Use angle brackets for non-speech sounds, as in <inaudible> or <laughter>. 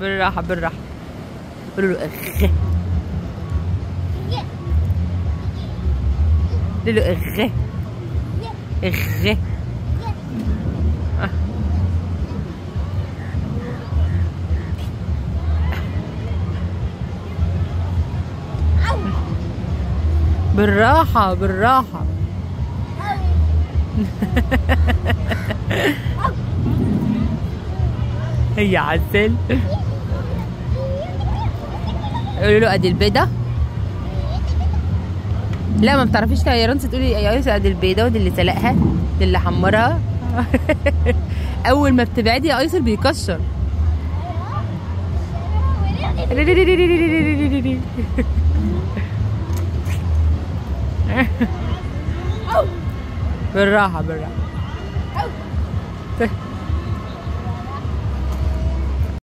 بالراحة بالراحة. قولوا له اخ قولوا له اخ اخ بالراحة بالراحة. <laughs> هي عسل. قولوا له أدي البيضة. لا ما بتعرفيش يا رنس تقولي يا ايسا أدي البيضة ودي اللي سلقها دي اللي حمرها. <laughs> أول ما بتبعدي يا ايسر بيكشر <laughs> بالراحة بالراحة.